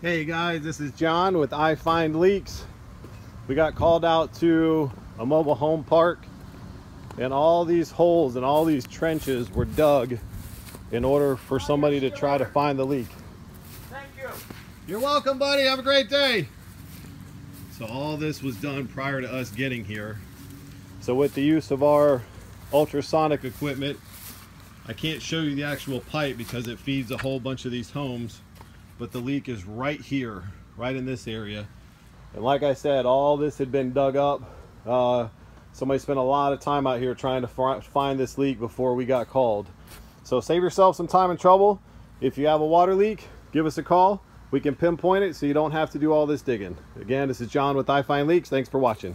Hey guys, this is John with I Find Leaks. We got called out to a mobile home park and all these holes and all these trenches were dug in order for somebody to try to find the leak. Thank you. You're welcome, buddy. Have a great day. So all this was done prior to us getting here. So with the use of our ultrasonic equipment, I can't show you the actual pipe because it feeds a whole bunch of these homes but the leak is right here, right in this area. And like I said, all this had been dug up. Uh, somebody spent a lot of time out here trying to find this leak before we got called. So save yourself some time and trouble. If you have a water leak, give us a call. We can pinpoint it so you don't have to do all this digging. Again, this is John with I Find Leaks. Thanks for watching.